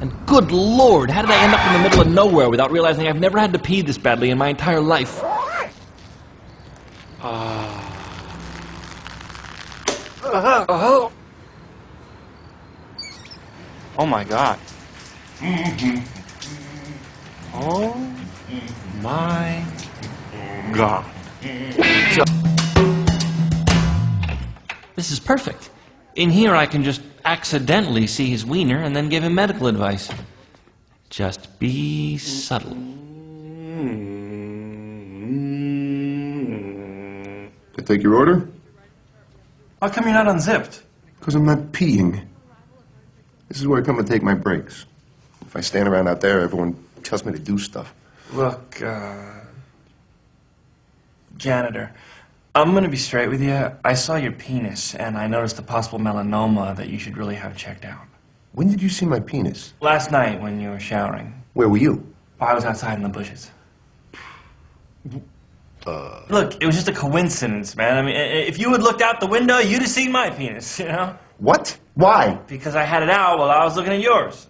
And good lord, how did I end up in the middle of nowhere without realizing I've never had to pee this badly in my entire life? Uh. Uh -huh. Oh my god. Oh my god. This is perfect. In here, I can just accidentally see his wiener and then give him medical advice. Just be subtle. I take your order? How come you're not unzipped? Because I'm not peeing. This is where I come to take my breaks. If I stand around out there, everyone tells me to do stuff. Look, uh. Janitor, I'm gonna be straight with you. I saw your penis, and I noticed a possible melanoma that you should really have checked out. When did you see my penis? Last night when you were showering, Where were you? I was outside in the bushes. Uh... Look, it was just a coincidence, man. I mean, if you had looked out the window, you'd have seen my penis, you know? What? Why? Because I had it out while I was looking at yours.